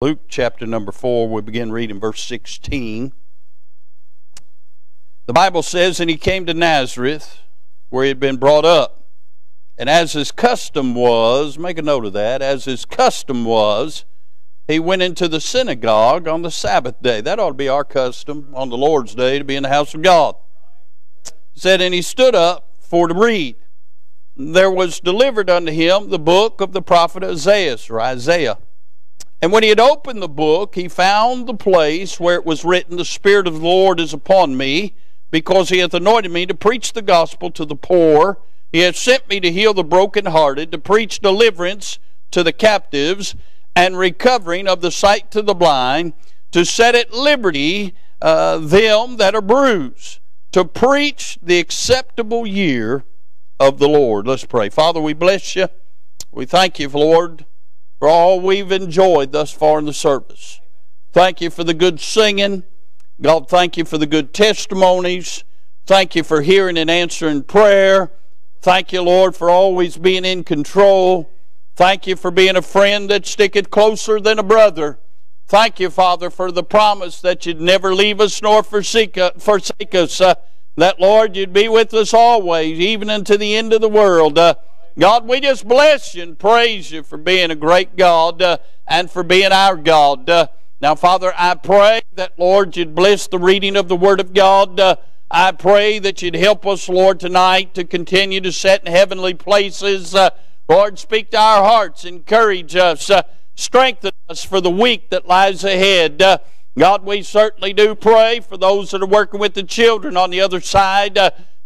Luke chapter number 4, we begin reading verse 16. The Bible says, And he came to Nazareth, where he had been brought up. And as his custom was, make a note of that, as his custom was, he went into the synagogue on the Sabbath day. That ought to be our custom on the Lord's day to be in the house of God. Said, And he stood up for to read. There was delivered unto him the book of the prophet Isaiah, or Isaiah. And when he had opened the book, he found the place where it was written, The Spirit of the Lord is upon me, because he hath anointed me to preach the gospel to the poor. He hath sent me to heal the brokenhearted, to preach deliverance to the captives, and recovering of the sight to the blind, to set at liberty uh, them that are bruised, to preach the acceptable year of the Lord. Let's pray. Father, we bless you. We thank you, Lord for all we've enjoyed thus far in the service. Thank you for the good singing. God, thank you for the good testimonies. Thank you for hearing and answering prayer. Thank you, Lord, for always being in control. Thank you for being a friend that sticketh closer than a brother. Thank you, Father, for the promise that you'd never leave us nor forsake, us. Uh, that, Lord, you'd be with us always, even unto the end of the world. Uh, God, we just bless you and praise you for being a great God uh, and for being our God. Uh, now, Father, I pray that, Lord, you'd bless the reading of the Word of God. Uh, I pray that you'd help us, Lord, tonight to continue to set in heavenly places. Uh, Lord, speak to our hearts, encourage us, uh, strengthen us for the week that lies ahead. Uh, God, we certainly do pray for those that are working with the children on the other side.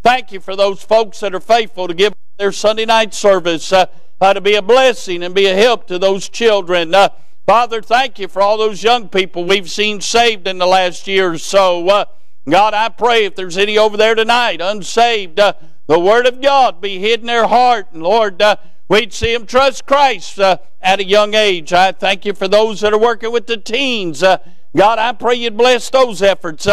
thank you for those folks that are faithful to give their Sunday night service uh, uh, to be a blessing and be a help to those children. Uh, Father, thank you for all those young people we've seen saved in the last year or so. Uh, God, I pray if there's any over there tonight unsaved, uh, the Word of God be hid in their heart. And Lord, uh, we'd see them trust Christ at a young age. I thank you for those that are working with the teens. God, I pray you'd bless those efforts.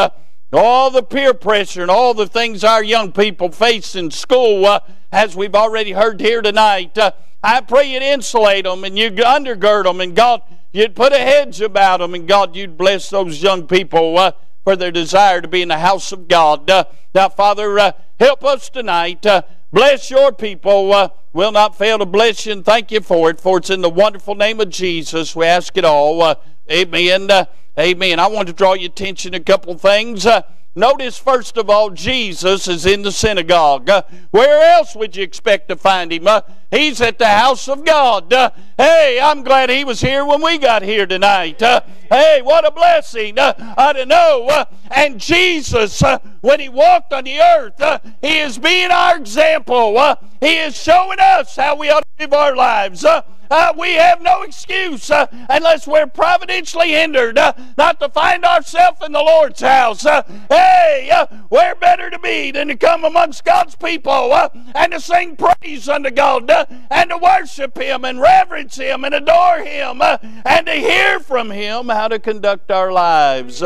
All the peer pressure and all the things our young people face in school as we've already heard here tonight. Uh, I pray you'd insulate them and you'd undergird them, and God, you'd put a hedge about them, and God, you'd bless those young people uh, for their desire to be in the house of God. Uh, now, Father, uh, help us tonight. Uh, bless your people. Uh, we'll not fail to bless you and thank you for it, for it's in the wonderful name of Jesus we ask it all. amen. Amen. I want to draw your attention to a couple of things. Notice, first of all, Jesus is in the synagogue. Uh, where else would you expect to find him? Uh, he's at the house of God. Uh, hey, I'm glad he was here when we got here tonight. Uh, hey, what a blessing. Uh, I don't know. Uh, and Jesus, when he walked on the earth, he is being our example. he is showing us how we ought to live our lives. Uh, we have no excuse uh, unless we're providentially hindered uh, not to find ourselves in the Lord's house. Uh, hey, uh, where better to be than to come amongst God's people uh, and to sing praise unto God and to worship Him and reverence Him and adore Him and to hear from Him how to conduct our lives.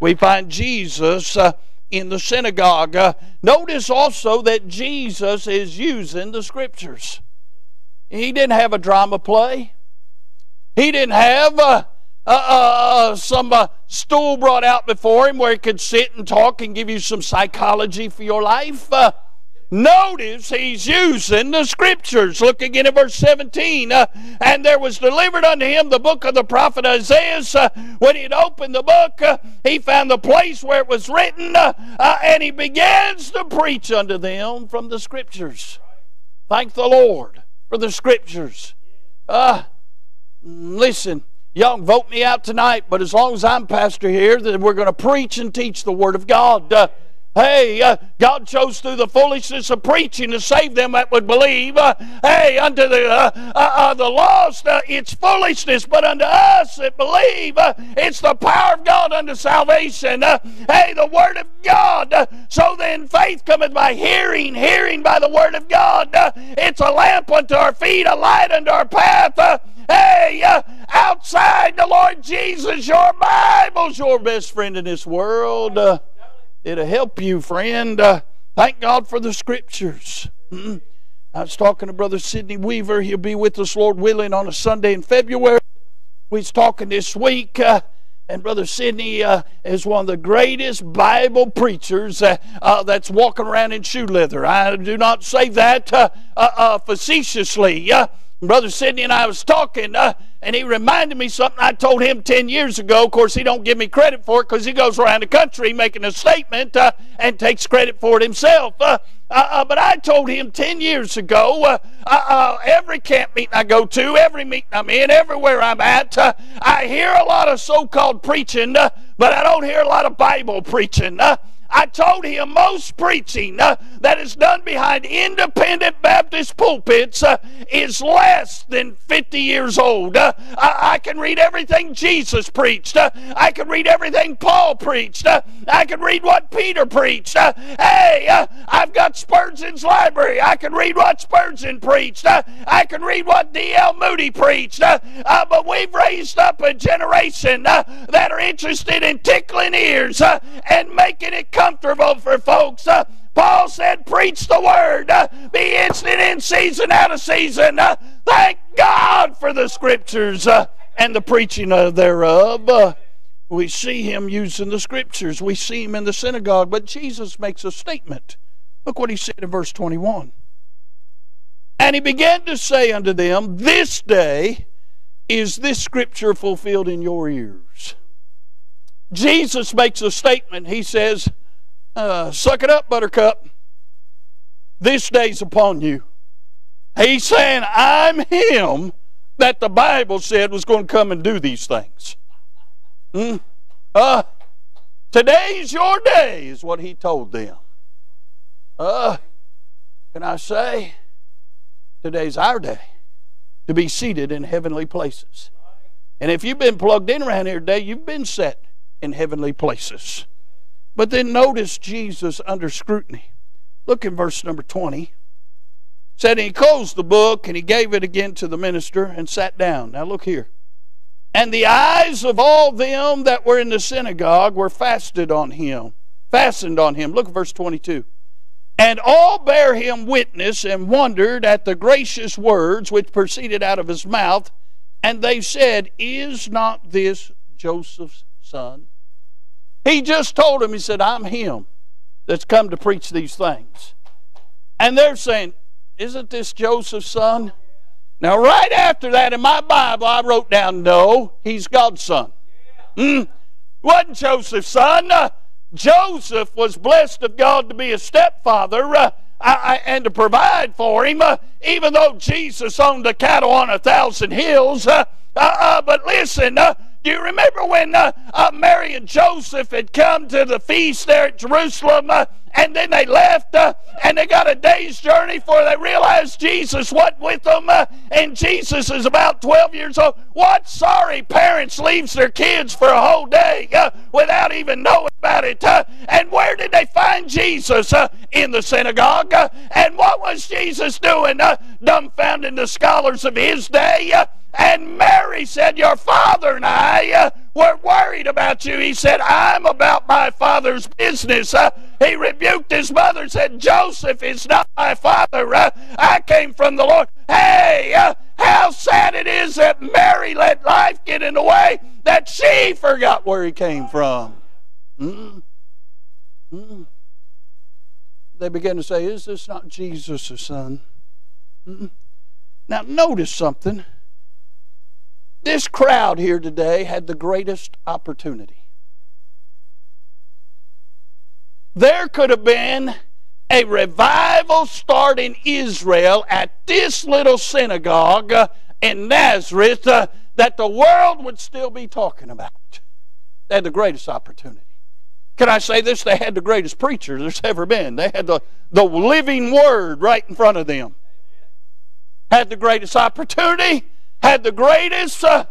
we find Jesus in the synagogue. notice also that Jesus is using the scriptures. He didn't have a drama play. He didn't have uh, uh, uh, some uh, stool brought out before him where he could sit and talk and give you some psychology for your life. Uh, notice he's using the scriptures. Look again at verse 17. Uh, and there was delivered unto him the book of the prophet Isaiah. Uh, when he had opened the book, uh, he found the place where it was written, uh, uh, and he begins to preach unto them from the scriptures. Thank the Lord for the scriptures. Uh, listen, y'all vote me out tonight, but as long as I'm pastor here, then we're going to preach and teach the Word of God. Hey, uh, God chose through the foolishness of preaching to save them that would believe. Uh, hey, unto the uh, uh, uh the lost, uh, it's foolishness, but unto us that believe, it's the power of God unto salvation. hey, the Word of God. so then, faith cometh by hearing, hearing by the Word of God. it's a lamp unto our feet, a light unto our path. Hey, outside the Lord Jesus, your Bible's your best friend in this world. It'll help you, friend. Uh, thank God for the scriptures. Mm-hmm. I was talking to Brother Sidney Weaver. He'll be with us, Lord willing, on a Sunday in February. we was talking this week. Uh, and Brother Sidney uh, is one of the greatest Bible preachers uh, uh, that's walking around in shoe leather. I do not say that uh, uh, uh, facetiously. Brother Sidney and I was talking, and he reminded me something I told him 10 years ago. Of course, he don't give me credit for it because he goes around the country making a statement and takes credit for it himself. Uh, uh, but I told him 10 years ago uh, uh, uh every camp meeting I go to, every meeting I'm in, everywhere I'm at, uh, I hear a lot of so called preaching, but I don't hear a lot of Bible preaching. I told him most preaching uh, that is done behind independent Baptist pulpits uh, is less than 50 years old. Uh, I, I, can read everything Jesus preached. Uh, I can read everything Paul preached. Uh, I can read what Peter preached. Uh, hey, I've got Spurgeon's library. I can read what Spurgeon preached. I can read what D.L. Moody preached. but we've raised up a generation that are interested in tickling ears and making it comfortable for folks. Uh, Paul said, Preach the word, uh, be instant in season, out of season. Uh, thank God for the scriptures uh, and the preaching thereof. Uh, we see him using the scriptures, we see him in the synagogue, but Jesus makes a statement. Look what he said in verse 21. And he began to say unto them, This day is this scripture fulfilled in your ears. Jesus makes a statement. He says, uh, suck it up, buttercup. This day's upon you. He's saying, I'm him that the Bible said was going to come and do these things. Mm. Uh, today's your day, is what he told them. Uh, can I say, today's our day to be seated in heavenly places. And if you've been plugged in around here today, you've been set in heavenly places. But then notice Jesus under scrutiny. Look in verse number 20. Said he closed the book and he gave it again to the minister and sat down. Now look here. And the eyes of all them that were in the synagogue were fasted on him, fastened on him. Look at verse 22. And all bare him witness and wondered at the gracious words which proceeded out of his mouth. And they said, Is not this Joseph's son? He just told him, he said, I'm him that's come to preach these things. And they're saying, Isn't this Joseph's son? Now, right after that, in my Bible, I wrote down, No, he's God's son. Mm, wasn't Joseph's son. Uh, Joseph was blessed of God to be a stepfather. Uh, I, I, and to provide for him, uh, even though Jesus owned the cattle on a thousand hills. Uh, uh, uh but listen, you remember when uh, uh, Mary and Joseph had come to the feast there at Jerusalem? Uh, and then they left uh, and they got a day's journey for they realized Jesus wasn't with them uh, and Jesus is about 12 years old. What sorry parents leaves their kids for a whole day uh, without even knowing about it? And where did they find Jesus? Uh, in the synagogue. Uh, and what was Jesus doing? dumbfounding the scholars of his day. And Mary said, Your father and I uh, were worried about you. He said, I'm about my father's business. Uh, he rebuked his mother said, Joseph is not my father. Uh, I came from the Lord. Hey, uh, how sad it is that Mary let life get in the way that she forgot where he came from. Mm-mm. Mm-mm. They began to say, Is this not Jesus' son? Mm-mm. Now, notice something. This crowd here today had the greatest opportunity. There could have been a revival start in Israel at this little synagogue in Nazareth uh, that the world would still be talking about. They had the greatest opportunity. Can I say this? They had the greatest preacher there's ever been. They had the, the living word right in front of them. Had the greatest opportunity had the greatest uh,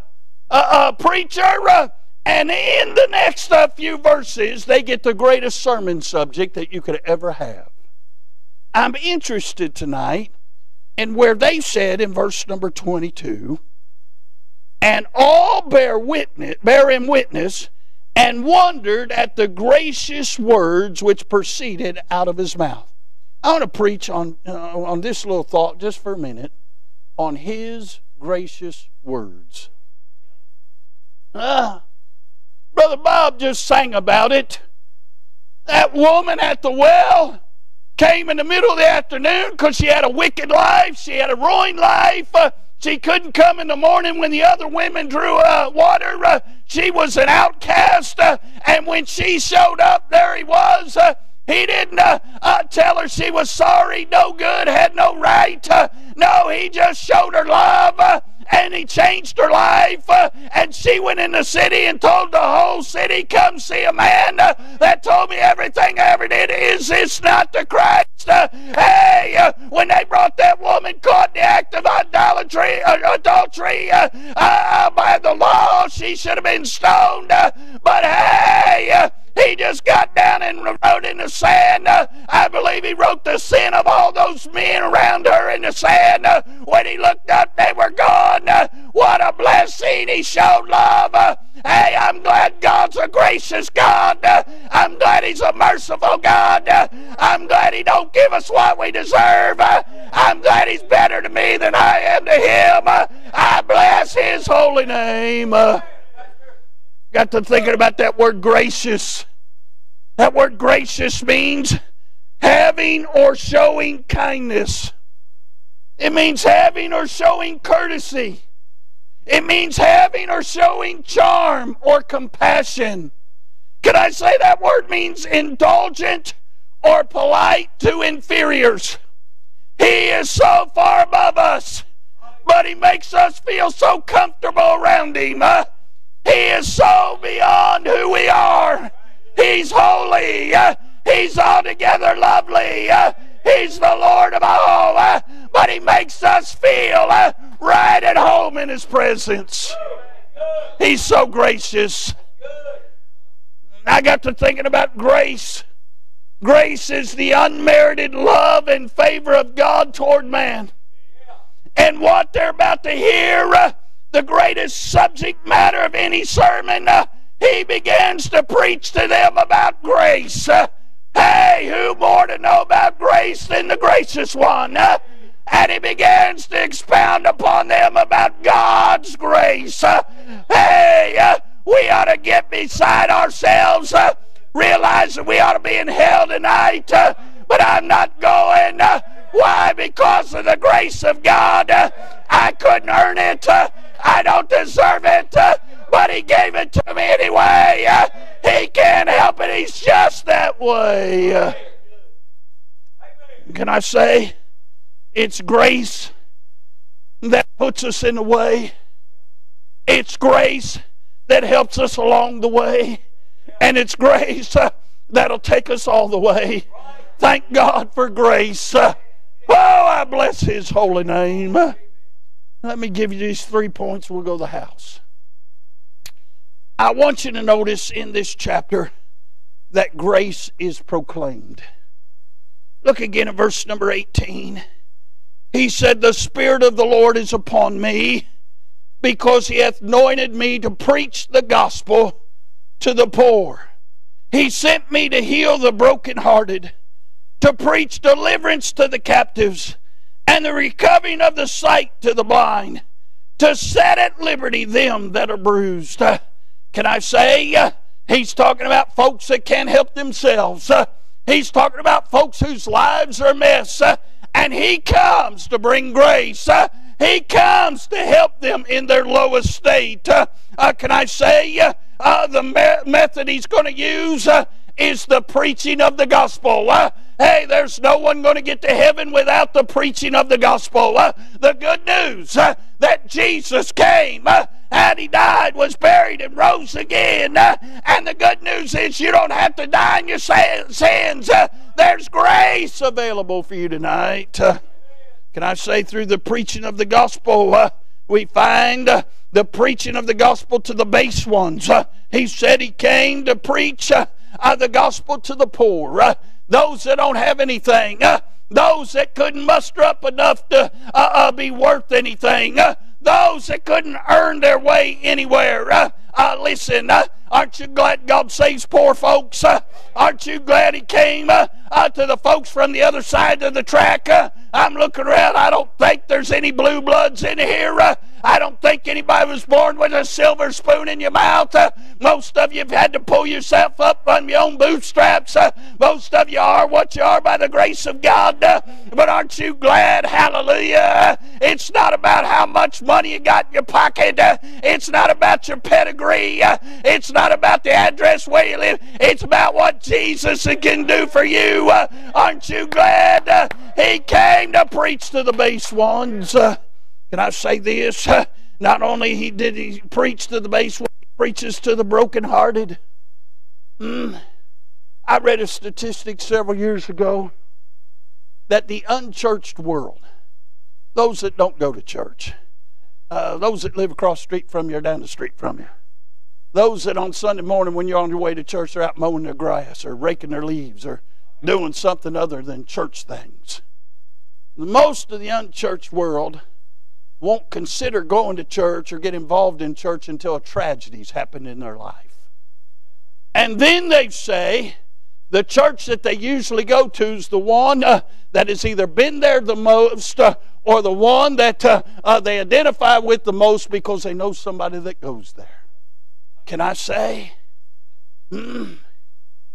uh, uh, preacher, uh, and in the next uh, few verses, they get the greatest sermon subject that you could ever have. I'm interested tonight in where they said in verse number 22, and all bear witness, bear him witness, and wondered at the gracious words which proceeded out of his mouth. I want to preach on, uh, on this little thought just for a minute on his gracious words. Uh, Brother Bob just sang about it. That woman at the well came in the middle of the afternoon because she had a wicked life, she had a ruined life. Uh, she couldn't come in the morning when the other women drew uh, water. Uh, she was an outcast. Uh, and when she showed up, there he was. Uh, he didn't uh, uh, tell her she was sorry, no good, had no right. no, he just showed her love and he changed her life. Uh, and she went in the city and told the whole city, Come see a man uh, that told me everything I ever did. Is this not the Christ? Uh, hey, when they brought that woman caught in the act of idolatry, adultery by the law, she should have been stoned. but hey, he just got down and wrote in the sand. Uh, I believe he wrote the sin of all those men around her in the sand. Uh, when he looked up, they were gone. Uh, what a blessing. He showed love. Hey, I'm glad God's a gracious God. I'm glad he's a merciful God. I'm glad he don't give us what we deserve. I'm glad he's better to me than I am to him. I bless his holy name. Got to thinking about that word gracious. That word gracious means having or showing kindness. It means having or showing courtesy. It means having or showing charm or compassion. Can I say that word means indulgent or polite to inferiors? He is so far above us, but he makes us feel so comfortable around him. Huh? He is so beyond who we are. He's holy. He's altogether lovely. He's the Lord of all. But He makes us feel right at home in His presence. He's so gracious. I got to thinking about grace. Grace is the unmerited love and favor of God toward man. And what they're about to hear the greatest subject matter of any sermon, uh, he begins to preach to them about grace. Uh, hey, who more to know about grace than the gracious one? Uh, and he begins to expound upon them about God's grace. Uh, hey, uh, we ought to get beside ourselves, uh, realize that we ought to be in hell tonight, but I'm not going. Why? Because of the grace of God. I couldn't earn it. I don't deserve it, but He gave it to me anyway. He can't help it. He's just that way. Can I say it's grace that puts us in the way? It's grace that helps us along the way. And it's grace that'll take us all the way. Thank God for grace. Uh, oh, I bless His holy name. Let me give you these three points. We'll go to the house. I want you to notice in this chapter that grace is proclaimed. Look again at verse number 18. He said, The Spirit of the Lord is upon me, because he hath anointed me to preach the gospel to the poor. He sent me to heal the brokenhearted, to preach deliverance to the captives and the recovering of the sight to the blind, to set at liberty them that are bruised. Uh, can I say, uh, he's talking about folks that can't help themselves. Uh, he's talking about folks whose lives are a mess. Uh, and he comes to bring grace. Uh, he comes to help them in their lowest state. Uh, can I say, the me- method he's going to use is the preaching of the gospel. Hey, there's no one going to get to heaven without the preaching of the gospel. Uh, the good news uh, that Jesus came uh, and he died, was buried, and rose again. Uh, and the good news is you don't have to die in your sins. Uh, there's grace available for you tonight. Uh, can I say, through the preaching of the gospel, we find the preaching of the gospel to the base ones. he said he came to preach the gospel to the poor those that don't have anything, uh, those that couldn't muster up enough to uh, uh, be worth anything, uh, those that couldn't earn their way anywhere. Uh, uh, listen, aren't you glad God saves poor folks? aren't you glad He came to the folks from the other side of the track? I'm looking around. I don't think there's any blue bloods in here. Uh, I don't think anybody was born with a silver spoon in your mouth. Uh, most of you have had to pull yourself up on your own bootstraps. Uh, most of you are what you are by the grace of God. But aren't you glad? Hallelujah. It's not about how much money you got in your pocket. It's not about your pedigree. It's not about the address where you live. It's about what Jesus can do for you. Aren't you glad? He came to preach to the base ones. Uh, can I say this? Not only he did he preach to the base, ones, he preaches to the brokenhearted. Mm. I read a statistic several years ago that the unchurched world, those that don't go to church, uh, those that live across the street from you or down the street from you, those that on Sunday morning when you're on your way to church are out mowing their grass or raking their leaves or doing something other than church things. Most of the unchurched world won't consider going to church or get involved in church until a tragedy's happened in their life. And then they say the church that they usually go to is the one uh, that has either been there the most uh, or the one that uh, uh they identify with the most because they know somebody that goes there. Can I say? Mm,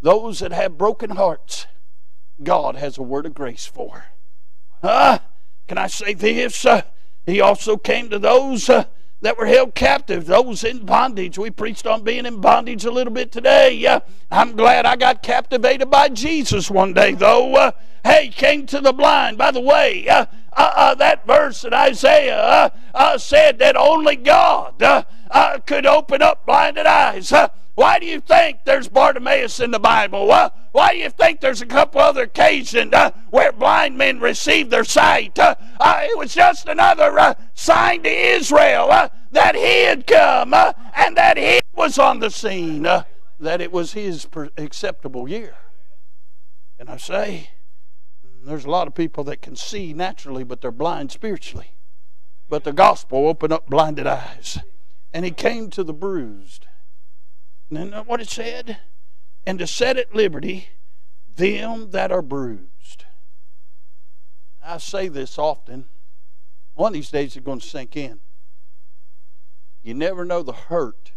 those that have broken hearts, God has a word of grace for. Uh, can I say this? Uh, he also came to those uh, that were held captive, those in bondage. We preached on being in bondage a little bit today. Uh, I'm glad I got captivated by Jesus one day, though. Uh, hey, came to the blind. By the way, uh, uh, uh that verse in Isaiah uh, said that only God could open up blinded eyes. Why do you think there's Bartimaeus in the Bible? Uh, why do you think there's a couple other occasions uh, where blind men received their sight? Uh, uh it was just another uh, sign to Israel uh, that he had come and that he was on the scene, that it was his acceptable year. And I say, there's a lot of people that can see naturally, but they're blind spiritually. But the gospel opened up blinded eyes. And he came to the bruised that what it said? And to set at liberty them that are bruised. I say this often. One of these days it's going to sink in. You never know the hurt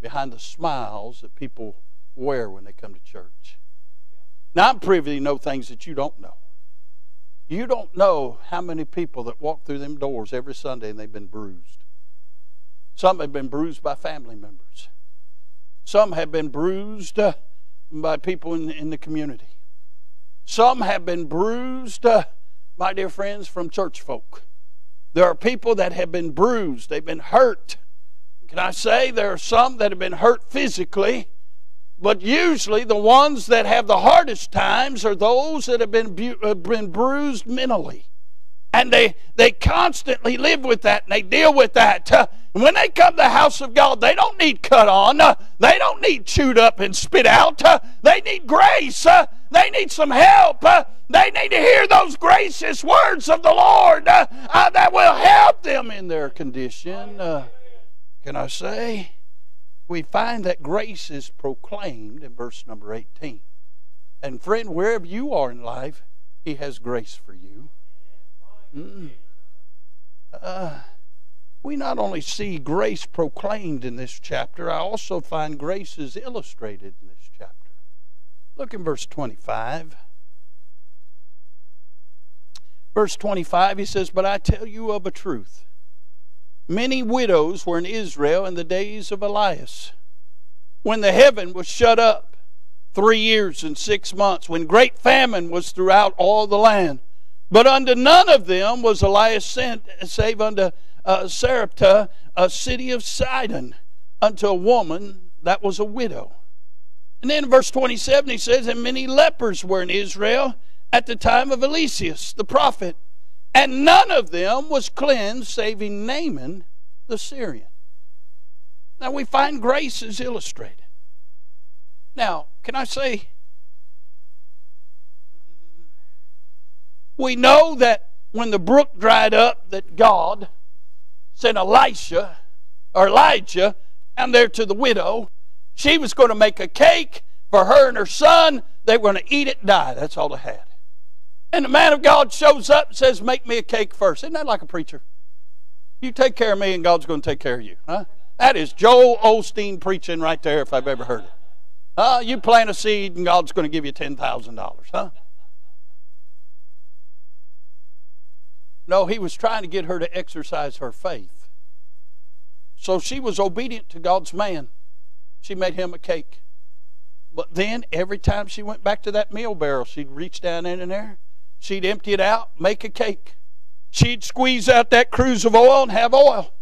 behind the smiles that people wear when they come to church. Now, I'm privy to know things that you don't know. You don't know how many people that walk through them doors every Sunday and they've been bruised. Some have been bruised by family members. Some have been bruised uh, by people in, in the community. Some have been bruised, uh, my dear friends, from church folk. There are people that have been bruised, they've been hurt. Can I say there are some that have been hurt physically, but usually the ones that have the hardest times are those that have been, bu- uh, been bruised mentally and they they constantly live with that and they deal with that. Uh, when they come to the house of God, they don't need cut on. Uh, they don't need chewed up and spit out. Uh, they need grace. Uh, they need some help. Uh, they need to hear those gracious words of the Lord uh, that will help them in their condition. can I say? We find that grace is proclaimed in verse number 18. And friend, wherever you are in life, He has grace for you. Uh, we not only see grace proclaimed in this chapter, I also find grace is illustrated in this chapter. Look in verse 25. Verse 25, he says, But I tell you of a truth. Many widows were in Israel in the days of Elias, when the heaven was shut up three years and six months, when great famine was throughout all the land. But unto none of them was Elias sent, save unto uh, Sarepta, a city of Sidon, unto a woman that was a widow. And then in verse 27 he says, And many lepers were in Israel at the time of Eliseus the prophet, and none of them was cleansed, saving Naaman the Syrian. Now we find grace is illustrated. Now, can I say, We know that when the brook dried up, that God sent Elisha or Elijah down there to the widow. She was going to make a cake for her and her son. They were going to eat it, and die. That's all they had. And the man of God shows up and says, Make me a cake first. Isn't that like a preacher? You take care of me and God's going to take care of you. Huh? That is Joel Osteen preaching right there if I've ever heard it. Uh, you plant a seed and God's going to give you $10,000, huh? No, he was trying to get her to exercise her faith. So she was obedient to God's man. She made him a cake. But then every time she went back to that meal barrel, she'd reach down in and there, she'd empty it out, make a cake. She'd squeeze out that cruse of oil and have oil.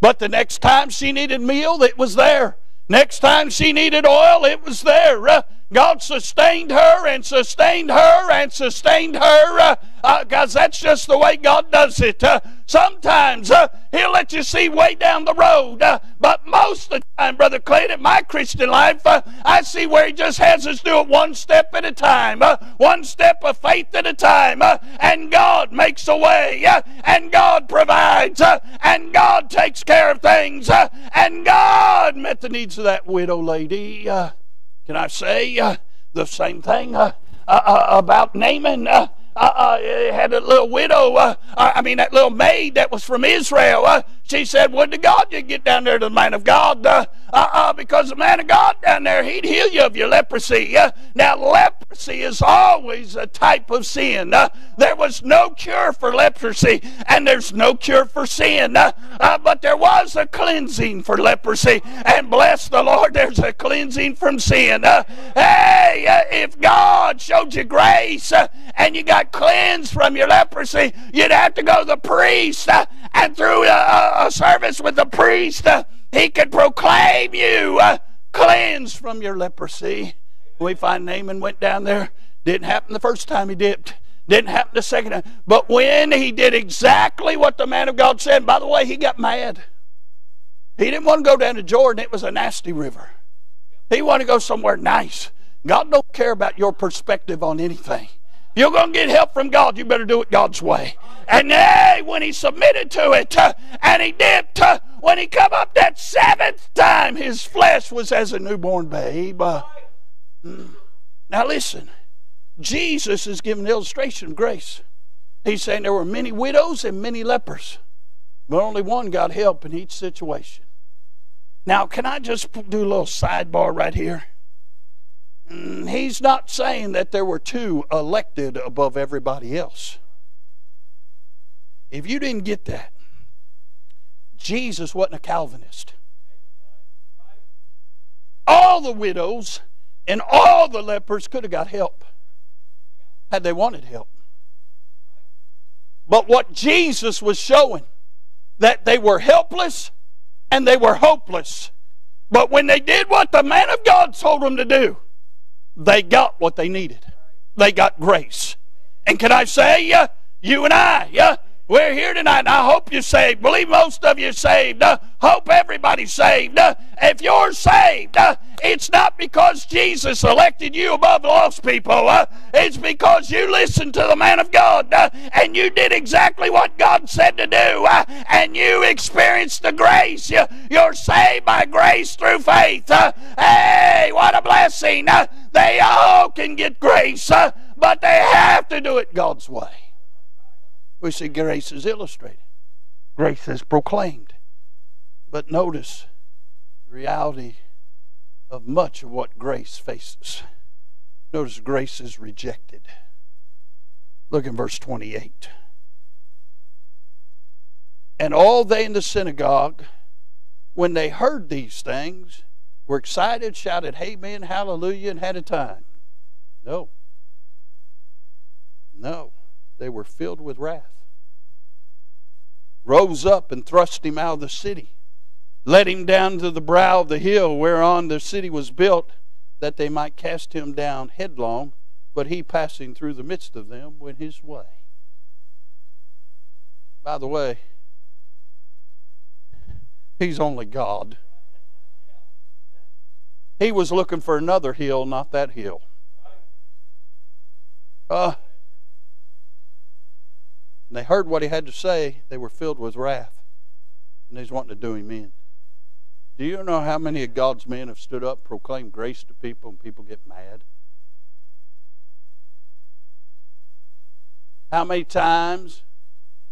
But the next time she needed meal, it was there. Next time she needed oil, it was there. God sustained her and sustained her and sustained her uh, uh, that's just the way God does it. Uh, sometimes uh, He'll let you see way down the road, uh, but most of the time, Brother Clayton, in my Christian life, uh, I see where He just has us do it one step at a time, one step of faith at a time, and God makes a way, and God provides, and God takes care of things, and God met the needs of that widow lady. Can I say uh, the same thing uh, uh, about Naaman? Uh, had a little widow, uh, I mean, that little maid that was from Israel. Uh, she said, Would to God you get down there to the man of God, uh, uh, because the man of God down there, he'd heal you of your leprosy. now, leprosy is always a type of sin. there was no cure for leprosy, and there's no cure for sin, but there was a cleansing for leprosy. And bless the Lord, there's a cleansing from sin. hey, if God showed you grace and you got cleansed from your leprosy, you'd have to go to the priest, uh, and through a, a, service with the priest, uh, he could proclaim you uh, cleansed from your leprosy. We find Naaman went down there. Didn't happen the first time he dipped. Didn't happen the second time. But when he did exactly what the man of God said, by the way, he got mad. He didn't want to go down to Jordan. It was a nasty river. He wanted to go somewhere nice. God don't care about your perspective on anything you're going to get help from God, you better do it God's way. And hey, when he submitted to it, uh, and he did, uh, when he come up that seventh time, his flesh was as a newborn babe. Uh, mm. now listen, Jesus is giving an illustration of grace. He's saying there were many widows and many lepers, but only one got help in each situation. Now, can I just do a little sidebar right here? Mm, he's not saying that there were two elected above everybody else. If you didn't get that, Jesus wasn't a Calvinist. All the widows and all the lepers could have got help had they wanted help. But what Jesus was showing, that they were helpless and they were hopeless. But when they did what the man of God told them to do, they got what they needed. They got grace. And can I say, uh, you and I, uh, we're here tonight, and I hope you're saved. Believe most of you saved. Uh, hope everybody's saved. Uh, if you're saved, uh, it's not because Jesus elected you above lost people. Uh, it's because you listened to the man of God uh, and you did exactly what God said to do, uh, and you experienced the grace. You, are saved by grace through faith. hey, what a blessing! They all can get grace, but they have to do it God's way. We see grace is illustrated, grace is proclaimed. But notice the reality of much of what grace faces. Notice grace is rejected. Look in verse 28. And all they in the synagogue, when they heard these things, were excited, shouted, Amen, hallelujah, and had a time. No. No they were filled with wrath. Rose up and thrust him out of the city, led him down to the brow of the hill whereon the city was built, that they might cast him down headlong. But he, passing through the midst of them, went his way. By the way, he's only God. He was looking for another hill, not that hill. Uh, they heard what he had to say, they were filled with wrath. And was wanting to do him in. Do you know how many of God's men have stood up, proclaimed grace to people, and people get mad? How many times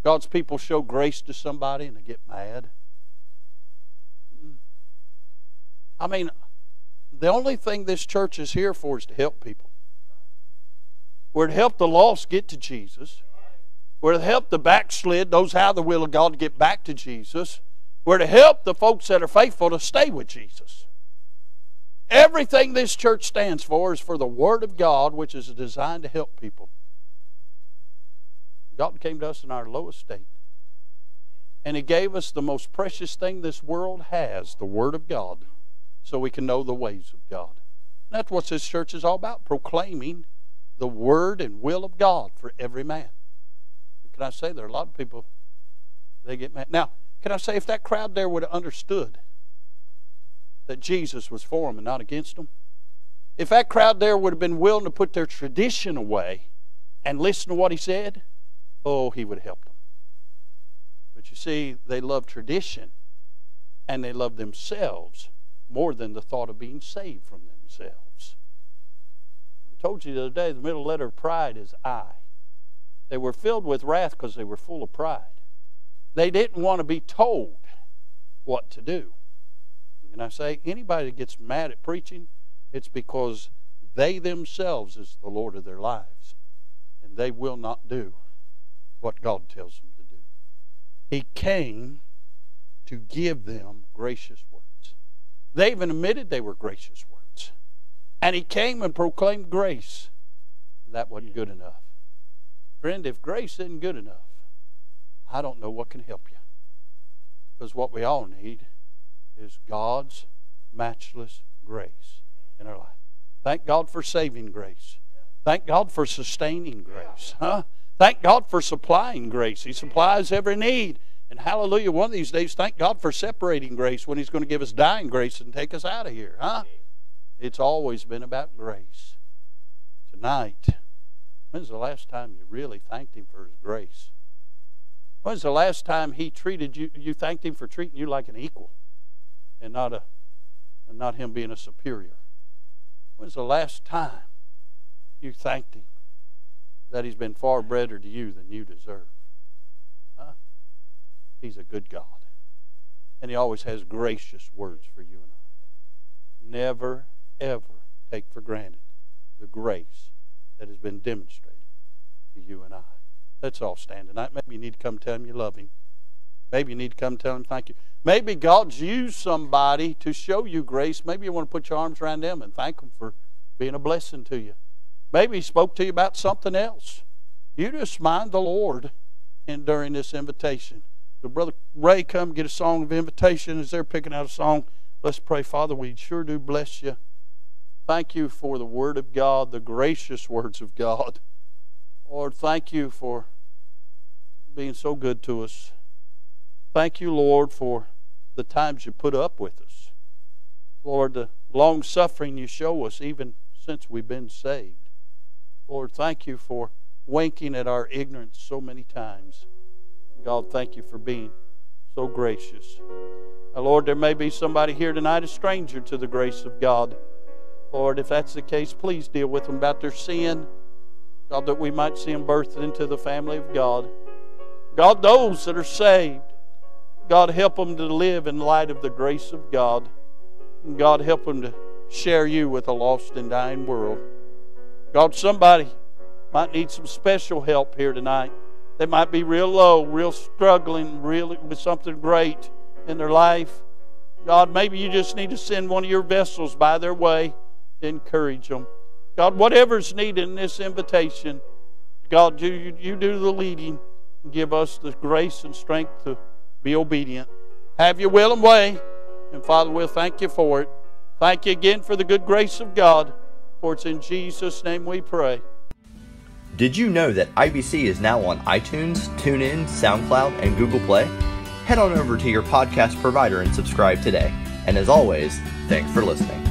God's people show grace to somebody and they get mad? I mean, the only thing this church is here for is to help people. We're to help the lost get to Jesus. We're to help the backslid, those of the will of God, get back to Jesus. We're to help the folks that are faithful to stay with Jesus. Everything this church stands for is for the Word of God, which is designed to help people. God came to us in our lowest state. And He gave us the most precious thing this world has the Word of God so we can know the ways of God. And that's what this church is all about proclaiming the Word and will of God for every man. Can I say there are a lot of people, they get mad. Now, can I say if that crowd there would have understood that Jesus was for them and not against them, if that crowd there would have been willing to put their tradition away and listen to what he said, oh, he would have helped them. But you see, they love tradition and they love themselves more than the thought of being saved from themselves. I told you the other day, the middle letter of pride is I. They were filled with wrath because they were full of pride. They didn't want to be told what to do. And I say, anybody that gets mad at preaching, it's because they themselves is the Lord of their lives. And they will not do what God tells them to do. He came to give them gracious words. They even admitted they were gracious words. And he came and proclaimed grace. And that wasn't good enough. Friend, if grace isn't good enough, I don't know what can help you. Because what we all need is God's matchless grace in our life. Thank God for saving grace. Thank God for sustaining grace. Huh? Thank God for supplying grace. He supplies every need. And hallelujah, one of these days, thank God for separating grace when He's going to give us dying grace and take us out of here. Huh? It's always been about grace. Tonight, When's the last time you really thanked Him for His grace? When's the last time He treated you, you thanked Him for treating you like an equal and not, a, and not Him being a superior? When's the last time you thanked Him that He's been far better to you than you deserve? He's a good God. And He always has gracious words for you and I. Never, ever take for granted the grace that has been demonstrated to you and I. Let's all stand tonight. Maybe you need to come tell him you love him. Maybe you need to come tell him thank you. Maybe God's used somebody to show you grace. Maybe you want to put your arms around them and thank them for being a blessing to you. Maybe he spoke to you about something else. You just mind the Lord in during this invitation. Brother Ray come get a song of invitation as they're picking out a song. Let's pray. Father, we sure do bless you. Thank you for the Word of God, the gracious words of God. Lord, thank you for being so good to us. Thank you, Lord, for the times you put up with us. Lord, the long suffering you show us even since we've been saved. Lord, thank you for winking at our ignorance so many times. God, thank you for being so gracious. Now, Lord, there may be somebody here tonight, a stranger to the grace of God. Lord, if that's the case, please deal with them about their sin. God, that we might see them birthed into the family of God. God, those that are saved, God, help them to live in light of the grace of God. And God, help them to share you with a lost and dying world. God, somebody might need some special help here tonight. They might be real low, real struggling, really with something great in their life. God, maybe you just need to send one of your vessels by their way to encourage them. God, whatever's needed in this invitation, God, you, you do the leading. Give us the grace and strength to be obedient. Have your will and way. And Father, we'll thank you for it. Thank you again for the good grace of God. For it's in Jesus' name we pray. Did you know that IBC is now on iTunes, TuneIn, SoundCloud, and Google Play? Head on over to your podcast provider and subscribe today. And as always, thanks for listening.